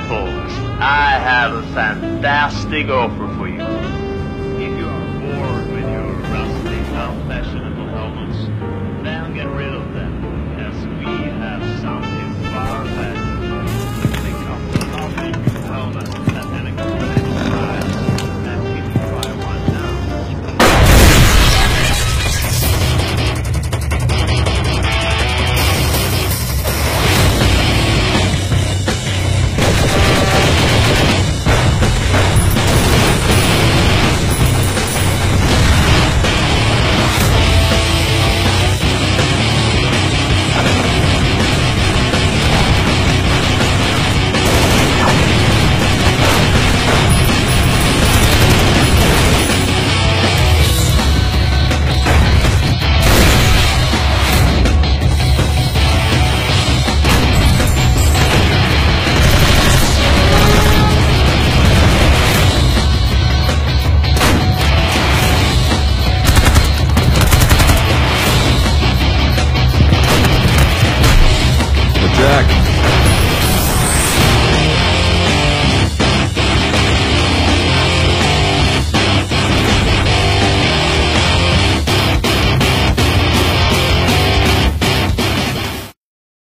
Folks. I have a fantastic offer for you.